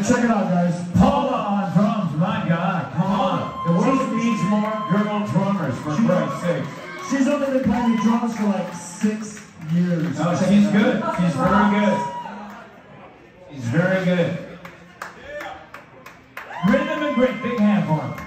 Check it out, guys. Paula on drums, my God, come on. The world needs more girl drummers, for Christ's sake. She's only been playing drums for like six years. Oh, she's good. She's very good. She's very good. Rhythm and grit, big hand for him.